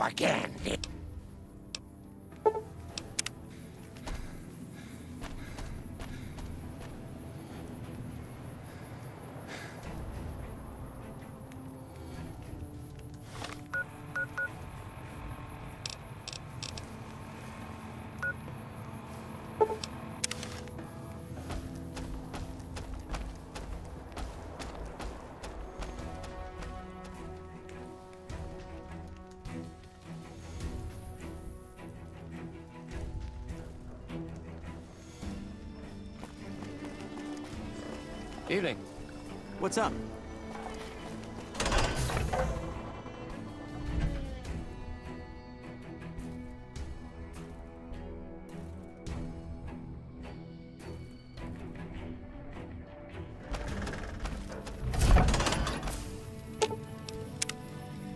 again. Evening. What's up?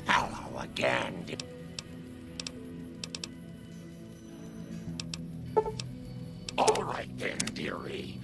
Hello again. All right then, dearie.